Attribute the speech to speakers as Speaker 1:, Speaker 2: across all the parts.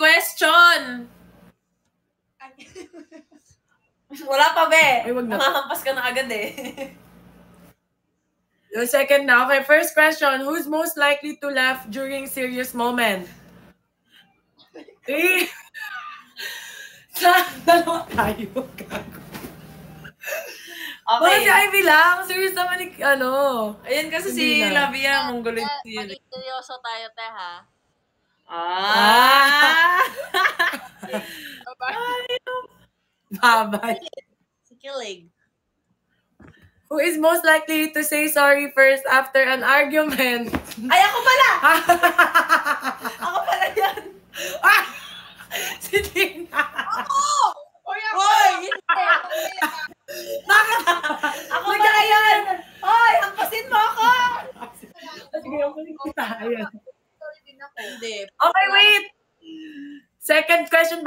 Speaker 1: question. Wala pa, be.
Speaker 2: Ay, wag na.
Speaker 1: Makahampas ka na agad eh.
Speaker 2: Yung second na. Okay, first question. Who's most likely to laugh during serious moment? Eh. Sa dalawa tayo. Gago.
Speaker 1: Okay.
Speaker 2: si Ivy lang. Serious naman ni, ano.
Speaker 1: Ayun kasi si
Speaker 2: Hindi na.
Speaker 1: Lavia,
Speaker 3: Eh,
Speaker 1: yun.
Speaker 3: Maging seryoso tayo, te, ha?
Speaker 1: Ah!
Speaker 2: Bye-bye.
Speaker 3: Si Kilig.
Speaker 2: Who is most likely to say sorry first after an argument?
Speaker 1: Ay, ako pala! Ako pala yan!
Speaker 2: ah! Si Tina.
Speaker 1: Hoy!
Speaker 2: Bakit?
Speaker 1: Ako pala yan! Hoy, hampasin mo ako!
Speaker 2: Sige, ako rin kita. Ayan.
Speaker 3: Hindi.
Speaker 2: Okay, wait. Second question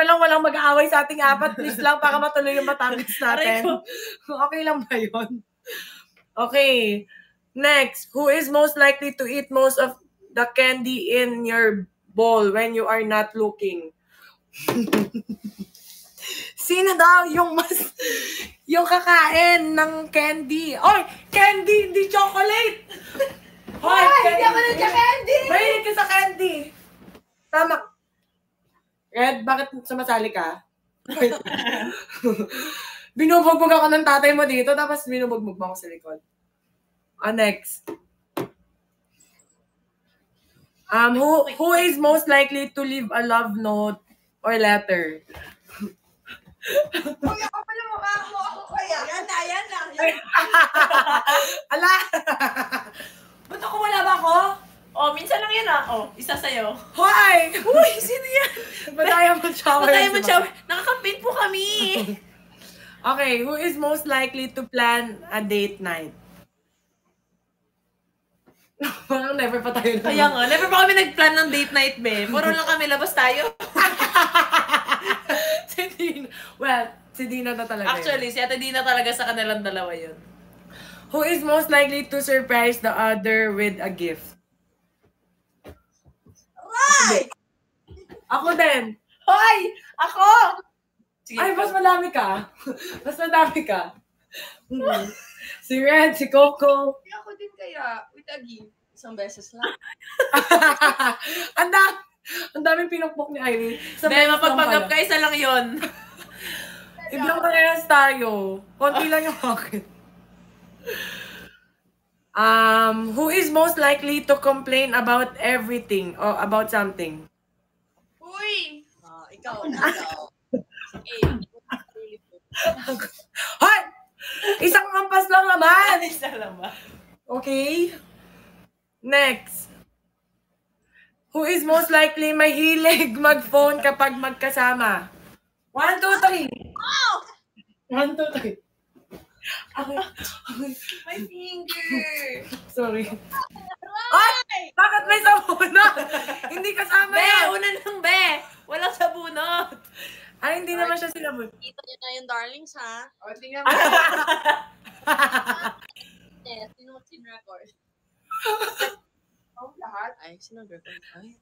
Speaker 2: mag-aaway sa ating apat. Please lang para matuloy yung
Speaker 1: Aray
Speaker 2: natin. Okay lang ba yun? Okay. Next, who is most likely to eat most of the candy in your bowl when you are not looking? Sino daw yung mas yung kakain ng candy? Oy, candy, hindi chocolate. Hoy,
Speaker 1: Ay, hindi ako nagka-candy!
Speaker 2: Mahilig ka sa candy. Tama. Red, bakit sumasali ka? Binubugbog ako ng tatay mo dito, tapos binubugbog mo ako sa likod. Ah, next. Um, who who is most likely to leave a love note or letter?
Speaker 1: Hoy, ako pala mukha mo ako kaya. Yan na, yan na.
Speaker 2: Ala! Ba't ako wala ba ako?
Speaker 1: Oh, minsan lang yan ah. Oh, isa sa'yo.
Speaker 2: Hoy!
Speaker 1: Uy, sino yan?
Speaker 2: Ba't tayo mag-shower?
Speaker 1: Patay mo siya. Nakakampin po kami.
Speaker 2: Okay, who is most likely to plan a date night? Parang never pa tayo na.
Speaker 1: Kaya nga, never pa kami nag-plan ng date night, be. Puro lang kami labas tayo.
Speaker 2: si Dina. Well, si Dina na talaga. yun.
Speaker 1: Actually, si Ate Dina talaga sa kanilang dalawa yun.
Speaker 2: Who is most likely to surprise the other with a gift?
Speaker 1: Right!
Speaker 2: Ako din.
Speaker 1: Hoy! Ako! Sige,
Speaker 2: Ay, mas madami ka. mas madami ka. Hmm. si Red, si Coco.
Speaker 4: Ako din kaya, with a gift.
Speaker 3: Isang beses lang.
Speaker 2: ang dami. Ang daming pinukpok ni Ivy. Sa lang
Speaker 1: mapagpagap ka, isa lang yun.
Speaker 2: Iblang parehas tayo. Konti lang yung akin. Um, who is most likely to complain about everything or about something?
Speaker 4: Uy!
Speaker 3: Ah, ikaw, ikaw. Sige.
Speaker 2: Hoy! Isang kampas lang naman!
Speaker 1: Isa lang ba?
Speaker 2: Okay? Next. Who is most likely mahilig mag-phone kapag magkasama? One, two, three. One, two, three. Okay.
Speaker 1: My finger!
Speaker 2: Sorry. Ay! Bakit may sabunot? Hindi kasama
Speaker 1: Be,
Speaker 2: yan.
Speaker 1: una lang, be! Walang sabunot!
Speaker 2: Ay, hindi naman siya sinabot.
Speaker 3: Kita niyo na yung darlings, ha?
Speaker 4: O, tingnan mo.
Speaker 3: Eh, sino mag-record?
Speaker 4: Oh, lahat.
Speaker 3: Ay, sino record? Ay.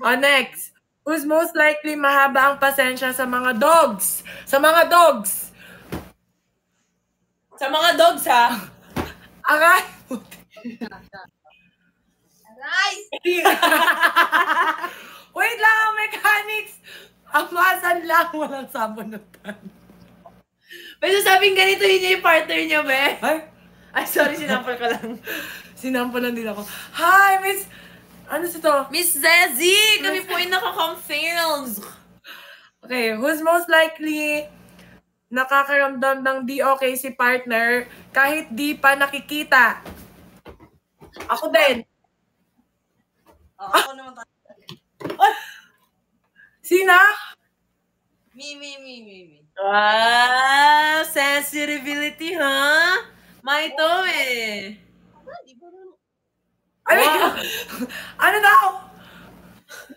Speaker 2: Oh, next. Who's most likely mahaba ang pasensya sa mga dogs? Sa mga dogs.
Speaker 1: Sa mga dogs, ha?
Speaker 2: Aray!
Speaker 4: Aray!
Speaker 2: Wait lang ang mechanics. Ang masan lang, walang sabunutan.
Speaker 1: Pero sabing ganito yun yung partner niya, be.
Speaker 2: Ay,
Speaker 1: Ay, sorry, sinampal ka lang.
Speaker 2: sinampulan din ako. Hi, Miss... Ano si to?
Speaker 1: Miss Zezzy! Kami po yung naka-confirms.
Speaker 2: Okay, who's most likely nakakaramdam ng di okay si partner kahit di pa nakikita? Ako din.
Speaker 3: Oh, ako naman tayo.
Speaker 2: Sina?
Speaker 3: Me, me, me, me, me.
Speaker 1: Ah, sensitivity, ha? May to, eh.
Speaker 3: Ba naman?
Speaker 2: Ano, ano daw?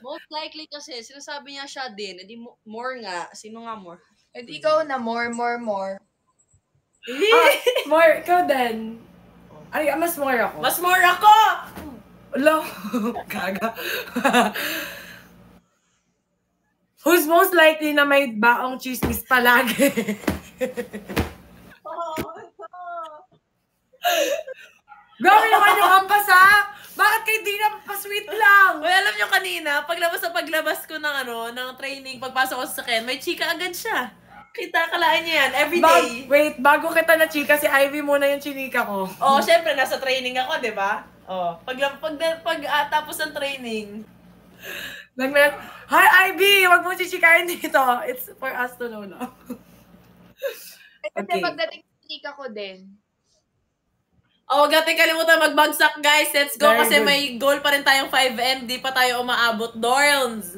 Speaker 3: Most likely kasi, sinasabi niya siya din. Edi mo- more nga. Sino nga more?
Speaker 4: And ikaw na more, more, more.
Speaker 2: Ah, more, ikaw din. Ay, mas more ako.
Speaker 1: Mas more ako!
Speaker 2: Hello? Gaga. Who's most likely na may baong chismis palagi? Grabe naman yung ampas ha! Bakit kay Dina pa-sweet lang?
Speaker 1: Uy, alam nyo kanina, paglabas sa paglabas ko ng ano, ng training, pagpasok ko sa Ken, may chika agad siya. Kita, kalaan niya yan, every
Speaker 2: Bag-
Speaker 1: day.
Speaker 2: wait, bago kita na chika, si Ivy muna yung chinika ko.
Speaker 1: Oo, oh, syempre, nasa training ako, di ba? Oh, pag, pag, pag, ah, tapos ng training,
Speaker 2: Nag Hi Ivy! Huwag mo chichikain dito. It's for us to know now.
Speaker 4: Kasi
Speaker 2: Okay.
Speaker 4: pagdating sa chika ko din.
Speaker 1: Oh, huwag natin kalimutan magbagsak, guys. Let's go
Speaker 2: Very
Speaker 1: kasi
Speaker 2: good.
Speaker 1: may goal pa rin tayong 5M. Di pa tayo umaabot. Dorns!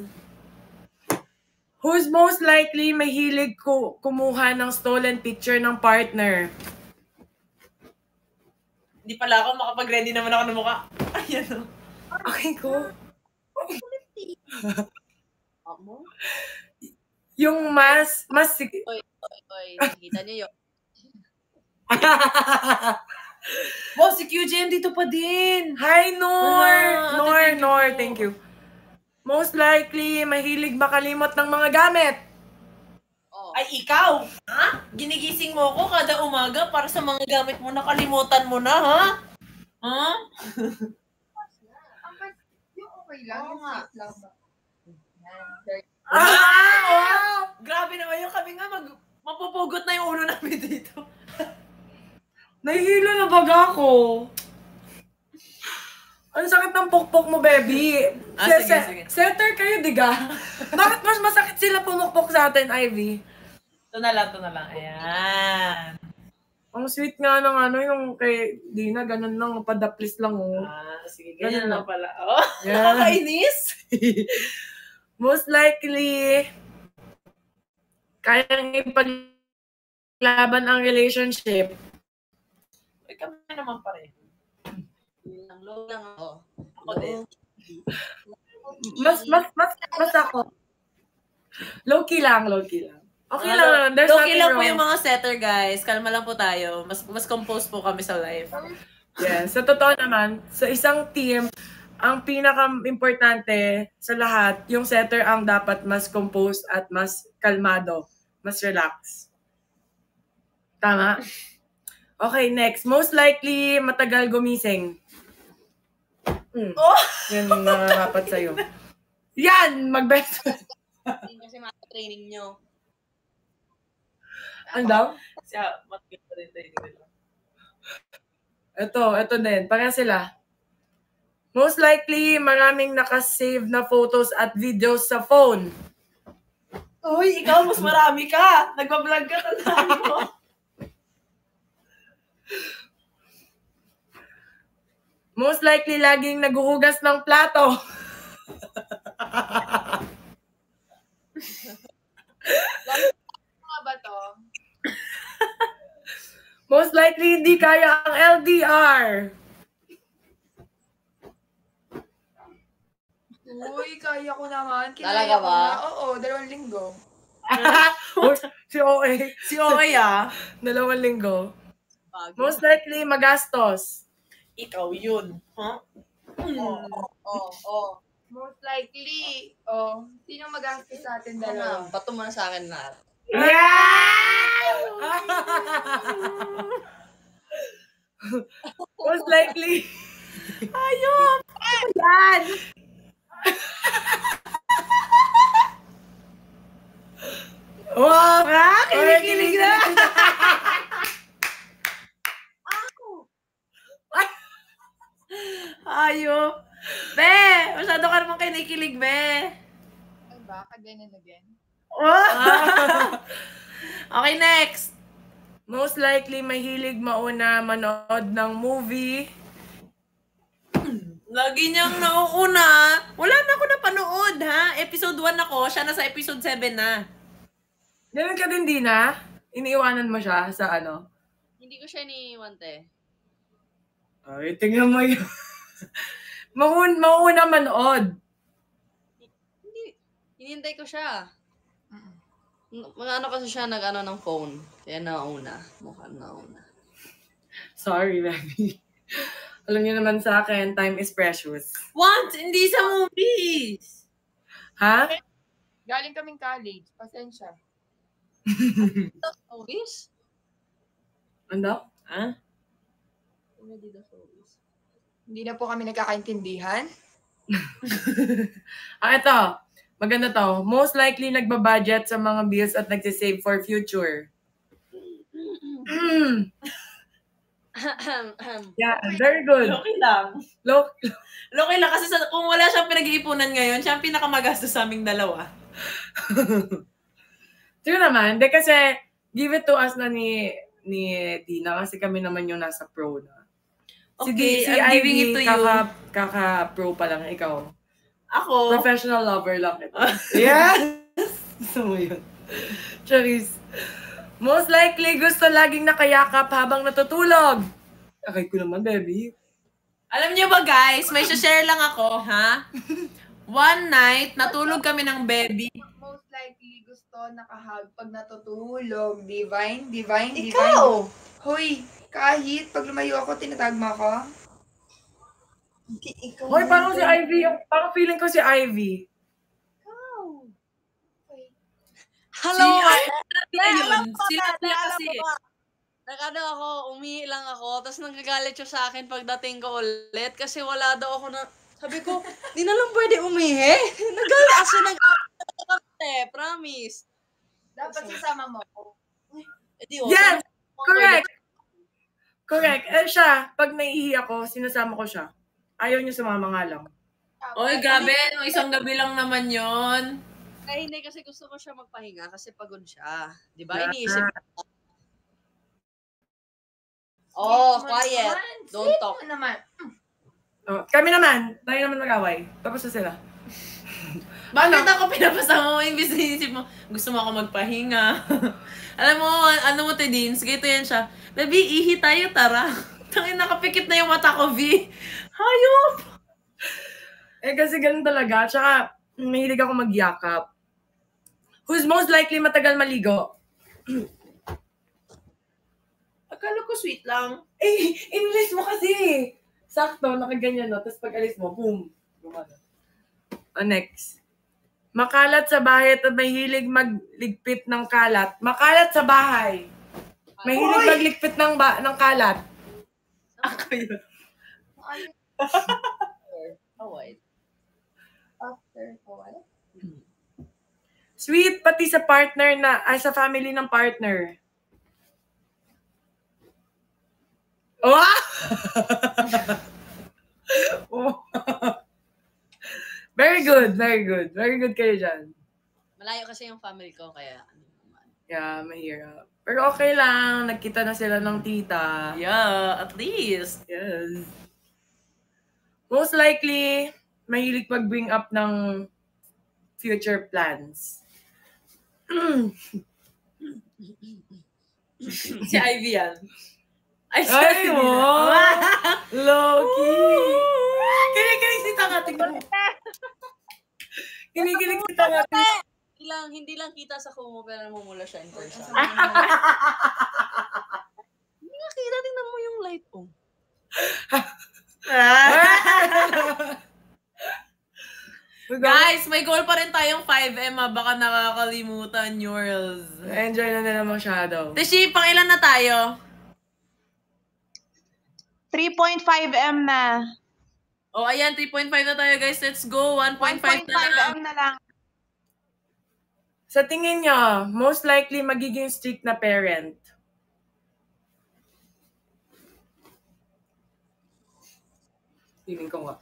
Speaker 2: Who's most likely may hilig ku- kumuha ng stolen picture ng partner?
Speaker 1: Di pala ako makapag-ready naman ako ng mukha. Ayan o.
Speaker 2: Okay ko. Yung mas, mas, sig-
Speaker 3: Oy, nakikita niyo yun.
Speaker 1: Wow, si QJM dito pa din.
Speaker 2: Hi, Nor!
Speaker 1: Ah,
Speaker 2: Nor,
Speaker 1: thank you
Speaker 2: Nor, thank you. Most likely, mahilig makalimot ng mga gamit.
Speaker 3: Oh.
Speaker 1: Ay, ikaw? Ha? Ginigising mo ako kada umaga para sa mga gamit mo nakalimutan mo na, ha? Ha?
Speaker 4: Yung okay lang, yung sweet lang.
Speaker 2: Ah, wow!
Speaker 1: Grabe naman yung kami nga mag mapupugot na yung ulo namin dito.
Speaker 2: Nahihilo na baga ako. Ang sakit ng pukpok mo, baby.
Speaker 1: Ah,
Speaker 2: Se-
Speaker 1: sige, sige.
Speaker 2: Setter kayo, diga? Bakit mas masakit sila pumukpok sa atin, Ivy?
Speaker 1: Ito na lang, ito na lang. Ayan.
Speaker 2: Ang sweet nga ng ano, yung kay Dina, ganun lang, padaplis lang, oh.
Speaker 1: Ah, sige,
Speaker 2: Ganun
Speaker 1: ganyan
Speaker 2: lang.
Speaker 1: pala. Oh,
Speaker 2: Yeah.
Speaker 1: nakakainis.
Speaker 2: Most likely, kayang ipaglaban ang relationship.
Speaker 1: Uy, kami naman pa rin.
Speaker 3: Yun lang, low lang ako.
Speaker 1: Ako din.
Speaker 2: Mas, mas, mas, mas ako. Low-key lang, low-key lang. Okay
Speaker 1: Mga
Speaker 2: lang,
Speaker 1: low-
Speaker 2: naman. there's nothing
Speaker 1: lang po
Speaker 2: wrong.
Speaker 1: yung mga setter, guys. Kalma lang po tayo. Mas mas compose po kami sa live.
Speaker 2: Yes, sa totoo naman, sa isang team, ang pinaka-importante sa lahat, yung setter ang dapat mas composed at mas kalmado, mas relax. Tama? Okay, next. Most likely, matagal gumising. Mm.
Speaker 1: Oh!
Speaker 2: Yan yung nakakapat sa'yo. Yan! Mag-best.
Speaker 3: Yun kasi mga training nyo.
Speaker 2: Ano daw?
Speaker 1: Siya, matagil pa rin tayo dito.
Speaker 2: Ito, ito din. Pareha sila. Most likely, maraming nakasave na photos at videos sa phone.
Speaker 1: Uy, ikaw mas marami ka. Nagpa-vlog ka, tandaan mo.
Speaker 2: Most likely, laging naguhugas ng plato.
Speaker 4: Mga ba to?
Speaker 2: Most likely, hindi kaya ang LDR.
Speaker 4: Uy, kaya ko naman.
Speaker 3: Talaga
Speaker 4: Kinaya ko
Speaker 3: ba?
Speaker 4: na. Oo, dalawang linggo.
Speaker 2: Si OA.
Speaker 1: Si Okay ah.
Speaker 2: Dalawang linggo. Most likely, magastos.
Speaker 1: Ikaw yun. Ha?
Speaker 3: Oo, oo, oo.
Speaker 4: Most likely, oh, sino magastos sa atin
Speaker 3: Ano na,
Speaker 4: dalawa?
Speaker 3: bato mo na sa akin.
Speaker 2: Yeah! Most likely.
Speaker 1: Ayun!
Speaker 2: Yan! wow!
Speaker 1: Ah, kinikilig na. Ayo. Be, masyado ka naman kinikilig, be.
Speaker 4: Ay ba? Again and again.
Speaker 1: okay, next.
Speaker 2: Most likely, mahilig mauna manood ng movie.
Speaker 1: Lagi niyang nauuna. Wala na ako napanood, ha? Episode 1 ako, siya nasa episode 7 na.
Speaker 2: Ganun ka din, Dina? Iniiwanan mo siya sa ano?
Speaker 3: Hindi ko siya iniiwan, te.
Speaker 2: Ay, tingnan mo yun. Maun, mauna manood.
Speaker 3: Hindi. Hinihintay ko siya.
Speaker 4: Mm.
Speaker 3: N- Mga ano kasi siya nag-ano ng phone. Kaya nauna. Mukhang nauna.
Speaker 2: Sorry, baby. Alam niyo naman sa akin, time is precious.
Speaker 1: What? Hindi sa movies.
Speaker 2: Ha?
Speaker 4: Galing kaming college. Pasensya.
Speaker 3: Always?
Speaker 2: Ano?
Speaker 1: Ah?
Speaker 3: Comedy the always.
Speaker 4: Hindi na po kami nagkakaintindihan.
Speaker 2: Ah, ito. Maganda to. Most likely nagbabudget sa mga bills at nagsisave for future. Mm. Yeah, very good.
Speaker 1: Loki lang.
Speaker 2: Look,
Speaker 1: Loki lang kasi sa, kung wala siyang pinag-iipunan ngayon, siya ang pinakamagastos sa aming dalawa.
Speaker 2: Siguro naman, de kasi give it to us na ni ni Tina kasi kami naman yung nasa pro na. Si,
Speaker 1: Okay,
Speaker 2: Di- si
Speaker 1: I'm giving
Speaker 2: Ivy,
Speaker 1: it to you.
Speaker 2: kaka, kaka-pro pa lang ikaw.
Speaker 1: Ako,
Speaker 2: Professional lover lang ito. yeah! Gusto mo yun. Charis. Most likely, gusto laging nakayakap habang natutulog. Akay ko naman, baby.
Speaker 1: alam niyo ba guys, may share lang ako, ha? One night, natulog kami ng baby.
Speaker 4: Most likely gusto nakahag pag natutulog. Divine? Divine? Divine?
Speaker 3: Ikaw!
Speaker 4: Hoy, kahit pag lumayo ako, tinatag mo ako.
Speaker 3: Hindi ikaw.
Speaker 2: Hoy, parang si Ivy. Parang feeling ko si Ivy.
Speaker 3: Hello!
Speaker 1: Si yun, sila sila kasi.
Speaker 3: Nag-ano ako, umihi lang ako, tapos nagagalit siya sa akin pagdating ko ulit kasi wala daw ako na... Sabi ko, di na lang pwede umihi. Nagalit kasi nag kami, promise.
Speaker 4: Dapat sasama mo ako.
Speaker 3: Eh di, oh,
Speaker 2: Yes!
Speaker 3: ko,
Speaker 2: Correct! Correct. Eh siya, pag naiihi ako, sinasama ko siya. Ayaw niya sumama nga lang.
Speaker 1: Oy, gabi, no, isang gabi lang naman yon.
Speaker 3: Eh, hindi kasi gusto ko siya magpahinga kasi pagod siya. Di ba? Iniisip ko. Oh, quiet. Don't talk.
Speaker 4: naman.
Speaker 2: Oh, kami naman, tayo naman nag-away. Tapos na sila.
Speaker 1: Bakit ako pinapasa mo? Imbis na inisip mo, gusto mo ako magpahinga. Alam mo, ano mo to din, sige to yan siya. Baby, ihi tayo, tara. Tangin, nakapikit na yung mata ko, V. Hayop!
Speaker 2: Eh kasi ganun talaga. Tsaka, mahilig ako magyakap. Who's most likely matagal maligo?
Speaker 1: Akala ko sweet lang.
Speaker 2: Eh, inlist mo kasi. Sakto, nakaganyan no. Tapos pag alis mo, boom. Gumana. Oh, next. Makalat sa bahay at mahilig magligpit ng kalat. Makalat sa bahay. Mahilig
Speaker 4: Hoy!
Speaker 2: magligpit ng, ba- ng kalat.
Speaker 1: Ako yun.
Speaker 4: Ay,
Speaker 3: Oh, wait.
Speaker 4: after a while.
Speaker 2: Sweet, pati sa partner na, ay sa family ng partner. Wow! Oh. very good, very good. Very good kayo dyan.
Speaker 3: Malayo kasi yung family ko, kaya.
Speaker 2: Yeah, mahirap. Pero okay lang, nagkita na sila ng tita.
Speaker 1: Yeah, at least.
Speaker 2: Yes. Most likely, mahilig pag-bring up ng future plans.
Speaker 1: Si Ivy yan. Ay,
Speaker 2: Ay,
Speaker 1: sorry.
Speaker 2: wow! Loki! Kinikilig si Tanga, tingnan mo. Kinikilig si Tanga.
Speaker 3: Lang, hindi lang kita sa kumo, pero namumula siya in person. Hindi nga kita, tingnan mo yung light, oh.
Speaker 1: Guys, may goal pa rin tayong 5M ah. Baka nakakalimutan yours.
Speaker 2: Enjoy na nila masyado.
Speaker 1: Teshi, pang ilan na tayo?
Speaker 5: 3.5M na.
Speaker 1: O, oh, ayan, 3.5 na tayo guys. Let's go. 1.5 na lang.
Speaker 5: 1.5M na lang.
Speaker 2: Sa tingin nyo, most likely magiging strict na parent. Feeling ko nga.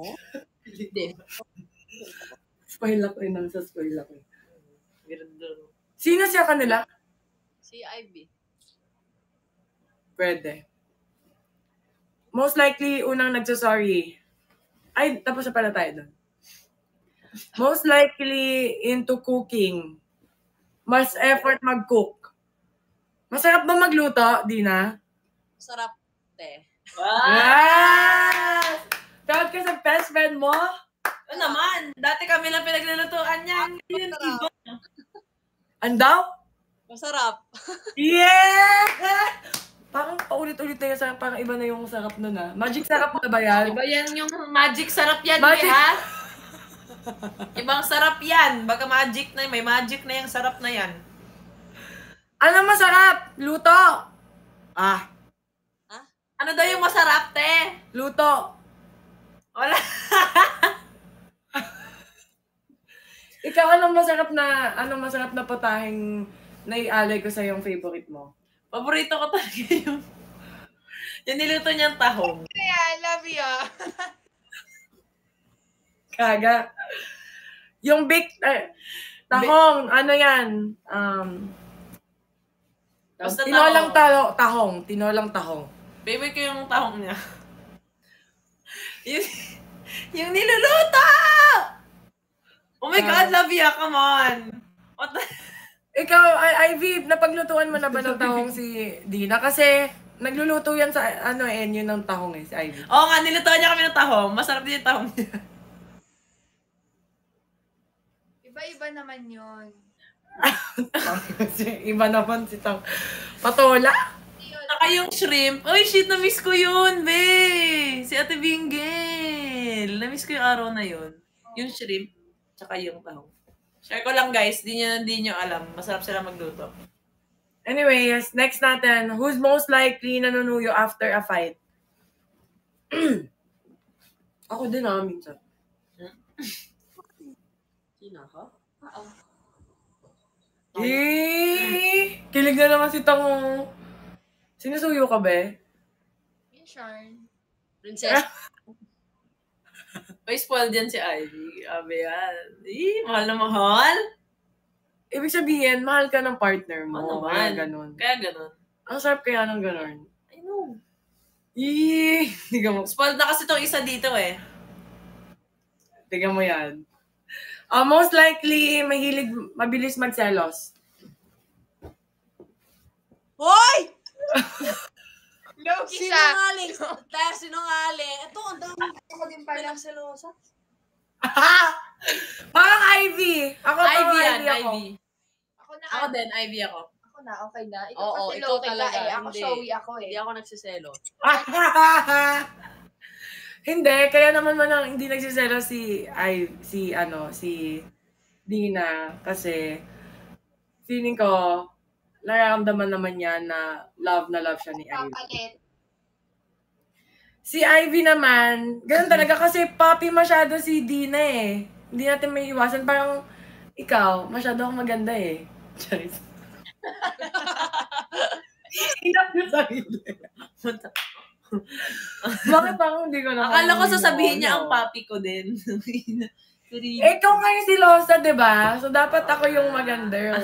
Speaker 3: Oh? Hindi.
Speaker 2: Spoil ako eh, nang sa spoil ako eh. Sino siya kanila?
Speaker 3: Si Ivy.
Speaker 2: Pwede. Most likely, unang nagsasorry. Ay, tapos na pala tayo doon. Most likely into cooking. Mas effort mag-cook. Masarap ba magluto, Dina?
Speaker 3: Sarap, te.
Speaker 2: Yes! Proud ka sa best friend mo?
Speaker 1: Ano naman? Dati kami lang pinaglulutuan niya. Ngayon, iba.
Speaker 2: Andaw?
Speaker 3: Masarap.
Speaker 2: Yeah! Parang paulit-ulit na yun. sa- Parang iba na yung sarap nun ah. Magic sarap na ba yan?
Speaker 1: Iba yan yung magic sarap yan,
Speaker 2: Magic-
Speaker 1: ha? Ibang sarap yan. Baga magic na may magic na yung sarap na yan.
Speaker 2: Ano masarap? Luto. Ah,
Speaker 1: Ano daw yung masarap, te?
Speaker 2: luto.
Speaker 1: Wala.
Speaker 2: Ikaw, anong masarap na, anong masarap na putahing naialay ko sa yung favorite mo?
Speaker 1: Paborito ko talaga yung yung niluto niyang tahong.
Speaker 4: Kaya, love you.
Speaker 2: Kaga. Yung big, eh, tahong, ano yan? Um,
Speaker 1: Basta
Speaker 2: tinolang
Speaker 1: tahong.
Speaker 2: talo, tahong. Tinolang tahong.
Speaker 1: Favorite ko yung tahong niya. yung, yung niluluto! Oh my God, Lavia, come on! What the...
Speaker 2: Ikaw, Ivy, napaglutuan mo na ba ng tahong si Dina? Kasi nagluluto yan sa ano eh, yun ng tahong eh, si Ivy.
Speaker 1: Oo nga, nilutuan niya kami ng tahong. Masarap din yung tahong niya.
Speaker 4: Iba-iba naman yun.
Speaker 2: Iba naman si Tang. Patola?
Speaker 1: Saka yung shrimp. Uy, shit, na-miss ko yun, be! Si Ate Bingel. Na-miss ko yung araw na yun. Yung shrimp, tsaka yung tahong. Share ko lang, guys. Di nyo, di nyo alam. Masarap sila magluto.
Speaker 2: Anyways, next natin. Who's most likely nanunuyo after a fight? Ako din ah, minsan.
Speaker 1: Sino ako?
Speaker 2: Eh, kilig na naman si Tango. Sinusuyo ka ba?
Speaker 4: Yes, Sharn.
Speaker 3: Princess.
Speaker 1: Uy, spoiled yan si Ivy. Abe yan. Eh, mahal na mahal.
Speaker 2: Ibig sabihin, mahal ka ng partner mo.
Speaker 1: Oo
Speaker 2: Kaya
Speaker 1: naman.
Speaker 2: ganun.
Speaker 1: Kaya ganun.
Speaker 2: Ang sarap kaya ng ganun.
Speaker 1: I know.
Speaker 2: Eh, tiga mo.
Speaker 1: Spoiled na kasi tong isa dito eh.
Speaker 2: Tiga mo yan. Ah, most likely, mahilig, mabilis magselos.
Speaker 3: Hoy!
Speaker 4: Low-key siya.
Speaker 3: Sinungaling! Dahil sinungaling. Ito, ang dami
Speaker 4: Ako din pala.
Speaker 3: palang selosa.
Speaker 2: Parang Ivy. Ako
Speaker 1: Ivy yan,
Speaker 2: Ivy ako.
Speaker 1: Ivy.
Speaker 4: Ako na.
Speaker 1: Ako din, Ivy ako.
Speaker 4: Ako na, okay na. Ikaw
Speaker 3: Oo,
Speaker 4: kasi
Speaker 3: ikaw
Speaker 4: low-key ka
Speaker 3: talaga,
Speaker 4: eh. Ako
Speaker 3: hindi.
Speaker 4: showy ako eh.
Speaker 3: Hindi ako nagsiselo.
Speaker 2: hindi, kaya naman man ang hindi nagsiselo si ay si ano si Dina kasi feeling ko nararamdaman naman niya na love na love siya ni Ivy. Si Ivy naman, ganun talaga kasi papi masyado si Dina eh. Hindi natin may iwasan. Parang ikaw, masyado akong maganda eh. Charis. Hinap yung sarili. Bakit parang hindi ko na
Speaker 1: Akala ko sasabihin niya ang
Speaker 2: no?
Speaker 1: papi ko din.
Speaker 2: Eh, ikaw ngayon si Losa, di ba? So, dapat ako yung maganda.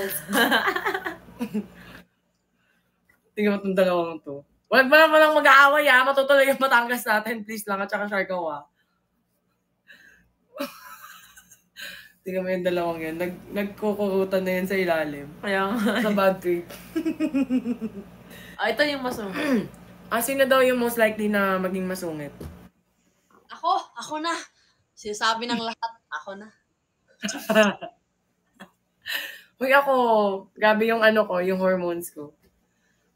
Speaker 2: Tingnan mo itong dalawang to. Wag mo naman lang mag-aaway ah. Matutuloy yung Batangas natin. Please lang. At saka Siargao ah. Tingnan mo yung dalawang yan. Nag, nagkukurutan na yan sa ilalim.
Speaker 1: Kaya nga.
Speaker 2: Sa bad trip.
Speaker 1: Ah, ito yung masungit.
Speaker 2: Ah, sino daw yung most likely na maging masungit?
Speaker 3: Ako, ako na. Sinasabi ng lahat, ako na.
Speaker 2: Uy, ako, grabe yung ano ko, yung hormones ko.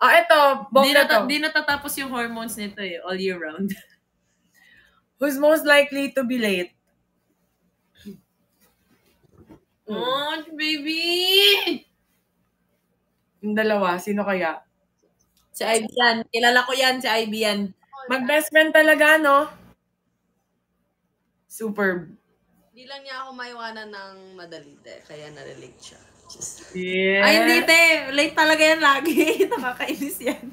Speaker 2: Ah, eto,
Speaker 1: Di,
Speaker 2: bongga
Speaker 1: nata-
Speaker 2: to.
Speaker 1: di natatapos yung hormones nito eh, all year round.
Speaker 2: Who's most likely to be late?
Speaker 1: Oh, baby!
Speaker 2: Yung dalawa, sino kaya?
Speaker 1: Si Ivy yan. Kilala ko yan, si Ivy yan.
Speaker 2: Mag-best friend talaga, no? Superb.
Speaker 3: Hindi lang niya ako maiwanan ng madali, de, kaya nalilate siya. Just,
Speaker 2: Yeah.
Speaker 1: Ay, hindi te. Late talaga yan lagi. Nakakainis yan.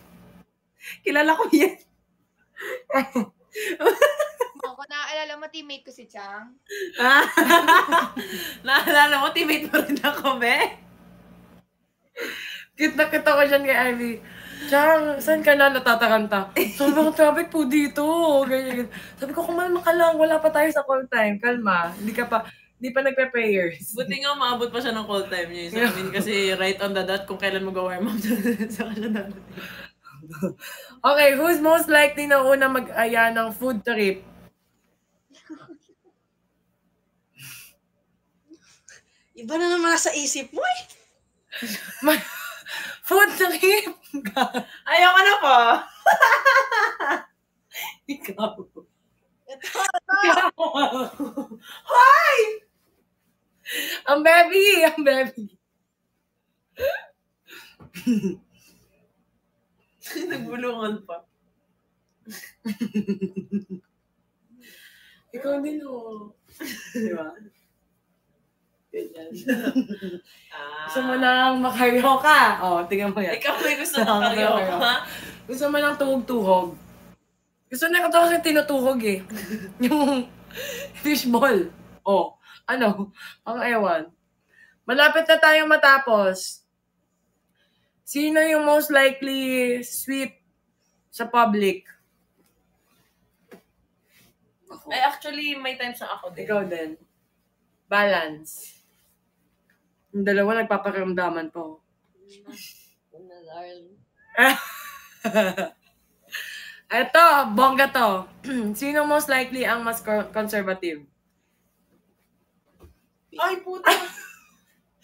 Speaker 1: Kilala ko yan.
Speaker 4: Ako naaalala mo, teammate ko si Chang.
Speaker 1: Naalala mo, teammate mo rin ako, be?
Speaker 2: Cute na kita ko dyan kay Ivy. Chang, saan ka na natatakanta? Sobrang traffic po dito. Ganyan, ganyan. Sabi ko, kumalma ka lang. Wala pa tayo sa call time. Kalma. Hindi ka pa, hindi pa nagpe-prayers.
Speaker 1: Buti nga maabot pa siya ng call time niya. Sa amin kasi right on the dot kung kailan mag-warm up. Saka siya dadating.
Speaker 2: Okay, who's most likely na una mag-aya ng food trip?
Speaker 3: iba na naman nasa isip mo eh.
Speaker 2: Food trip?
Speaker 1: Ayoko na po.
Speaker 2: Ikaw.
Speaker 3: Ito,
Speaker 2: Ikaw.
Speaker 1: Hoy!
Speaker 2: ang baby! Ang baby!
Speaker 1: Nagbulungan pa.
Speaker 2: Ikaw din, oh. Di ba?
Speaker 1: Ganyan. ah.
Speaker 2: Gusto mo lang makayo ka. Oh, tingnan mo yan.
Speaker 1: Ikaw may gusto
Speaker 2: may
Speaker 1: kayo,
Speaker 2: gusto. mo lang tuhog-tuhog. Gusto na ko kasi tinutuhog eh. yung fishball. Oh, ano? Ang ewan. Malapit na tayong matapos. Sino yung most likely sweep sa public? Ako.
Speaker 1: Ay, actually, may times na ako din.
Speaker 2: Ikaw din. Balance. Yung dalawa nagpapakiramdaman po. Eto, bongga to. Sino most likely ang mas co- conservative?
Speaker 1: Ay, puta.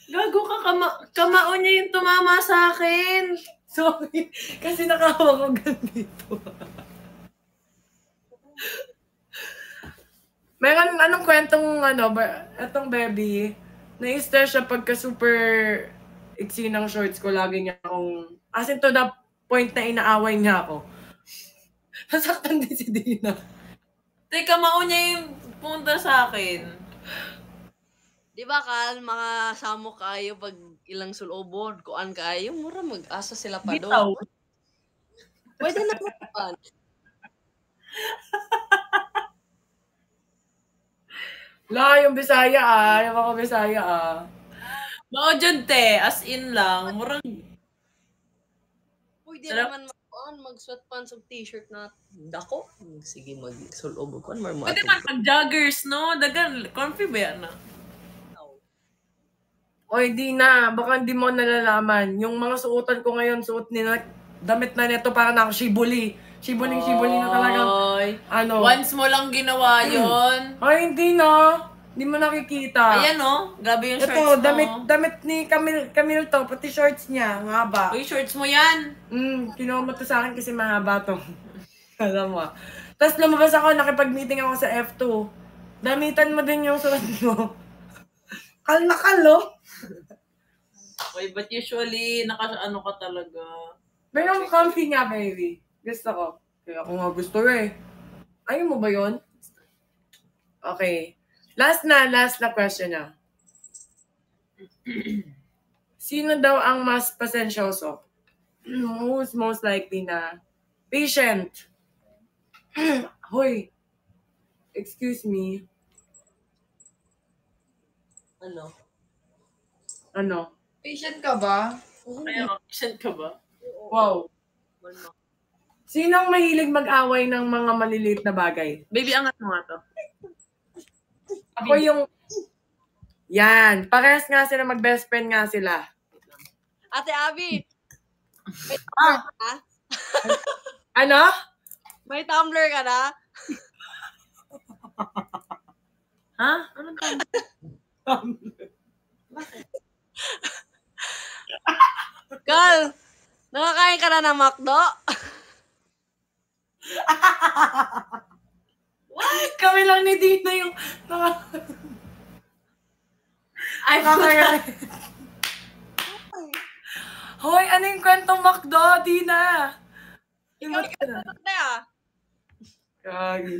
Speaker 1: Gago ka, kama kamao niya yung tumama sa akin.
Speaker 2: Sorry, kasi nakahawa ko ganito. Meron, anong kwentong, ano, ba, etong baby, na-stress siya pagka super iksi ng shorts ko, lagi niya akong, as in to the point na inaaway niya ako. Nasaktan din si Dina.
Speaker 1: Teka, niya yung punta sa akin.
Speaker 3: Di ba, Kal, makasamo kayo pag ilang sulobon, kuan kayo, mura mag-asa sila pa doon. Pwede na kuan.
Speaker 2: La, yung Bisaya ah, yung mga Bisaya ah.
Speaker 1: Mao dyan, te. As in lang. Murang,
Speaker 3: Pwede
Speaker 1: Sarap.
Speaker 3: naman mag-kuan, mag-sweatpants o t-shirt na dako. Sige, mag-sulobo kuan, mar mo.
Speaker 1: pwede man pag-joggers, no? Dagan, comfy ba yan, na?
Speaker 2: Oy, di na. Baka hindi mo nalalaman. Yung mga suotan ko ngayon, suot nila, damit na nito para na ako shibuli. Shibuling, shibuli na talagang, ano.
Speaker 1: Once mo lang ginawa yon.
Speaker 2: Ay, hindi na. Hindi mo nakikita.
Speaker 1: Ayan, no? Grabe yung shorts
Speaker 2: Ito,
Speaker 1: mo.
Speaker 2: damit, damit ni Camille, Camille to, pati shorts niya, ang haba.
Speaker 1: Uy, shorts mo yan.
Speaker 2: Mm, kinuha mo to sa akin kasi mahaba to. Alam mo. Tapos lumabas ako, nakipag-meeting ako sa F2. Damitan mo din yung suot mo. Kal na kal, oh.
Speaker 1: Uy, but usually, naka, ano ka talaga.
Speaker 2: Pero ang comfy niya, baby. Gusto ko. Kaya ako nga gusto eh. Ayaw mo ba yon? Okay. Last na, last na question na. Sino daw ang mas pasensyoso? Who's most likely na patient? Hoy. Excuse me.
Speaker 3: Ano?
Speaker 2: Ano?
Speaker 4: Patient ka ba?
Speaker 1: Kaya, patient ka ba?
Speaker 2: Wow. Sino ang mahilig mag-away ng mga maliliit na bagay?
Speaker 1: Baby, angat mo nga to.
Speaker 2: Ako yung... Yan. Parehas nga sila, mag-best friend nga sila.
Speaker 3: Ate Abby,
Speaker 2: Ah. ano?
Speaker 3: may tumbler ka na?
Speaker 1: Ha? Anong tama?
Speaker 3: Kal, nakakain ka na ng McDo?
Speaker 2: Kami lang ni Dina yung...
Speaker 1: Ay,
Speaker 2: Nakakaya- Hoy, ano yung kwentong McDo, Dina?
Speaker 3: Ikaw, ikaw, ikaw,
Speaker 2: Gagi.